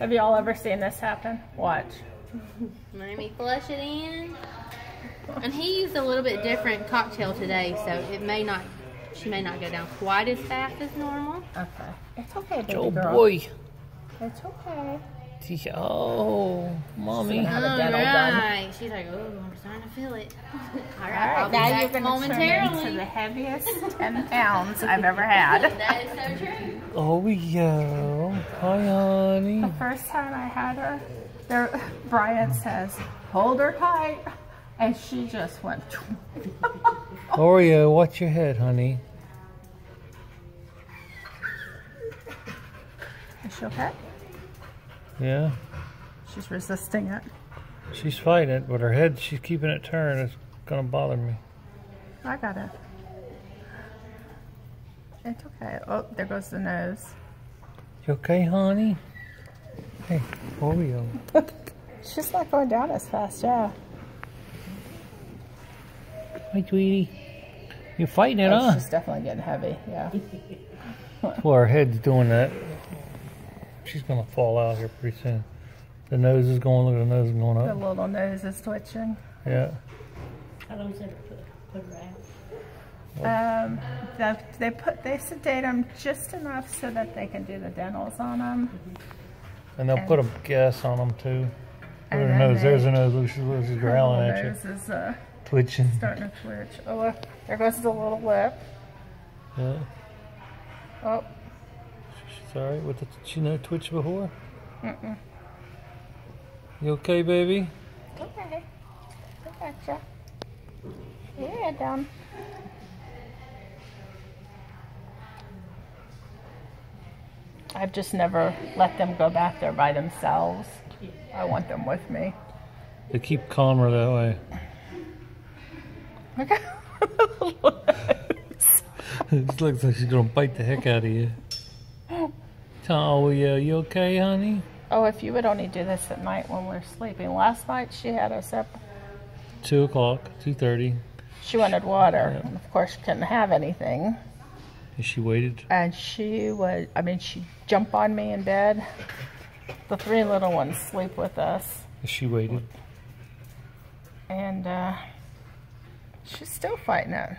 Have you all ever seen this happen? Watch. Let me flush it in. And he used a little bit different cocktail today, so it may not, she may not go down quite as fast as normal. Okay. It's okay, baby Oh girl. boy. It's okay. Oh, mommy. Have a All dental done. right. She's like, oh, I'm starting to feel it. All All right, I'll right, be now you're going to turn into the heaviest 10 pounds I've ever had. That is so true. Oh, we go. Hi, honey. The first time I had her, there, Brian says, hold her tight. And she just went. Oreo, watch your head, honey. Is she okay? Yeah. She's resisting it. She's fighting it, but her head, she's keeping it turned. It's gonna bother me. I got it. It's okay. Oh, there goes the nose. You okay, honey? Hey, Oreo. She's not going down as fast, yeah. Hi, sweetie. You're fighting it, Oh, huh? she's definitely getting heavy, yeah. Well, her head's doing that. She's gonna fall out here pretty soon. The nose is going, look at the nose is going up. The little nose is twitching. Yeah. How long does it put, put her out? Um, the, they put they sedate them just enough so that they can do the dentals on them. And they'll put a gas on them too. And Look at her nose. There's they- her nose. Look, she's, look, she's growling at you. nose is uh, Twitching. starting to twitch. Oh, look, there goes the little lip. Yeah. Oh, She's alright with the, she know twitch before? mm-mm. You okay, baby? Okay. I gotcha. Yeah, down. I've just never let them go back there by themselves. I want them with me. They keep calmer that way. Look at the little nose. it looks like she's gonna bite the heck out of you. Oh, yeah. You okay, honey? Oh, if you would only do this at night when we're sleeping. Last night she had us up. Two o'clock, two thirty. She wanted water. Yeah. And of course, she couldn't have anything. And she waited. And she would, I mean, she'd jump on me in bed. The three little ones sleep with us. She waited. And uh, she's still fighting it.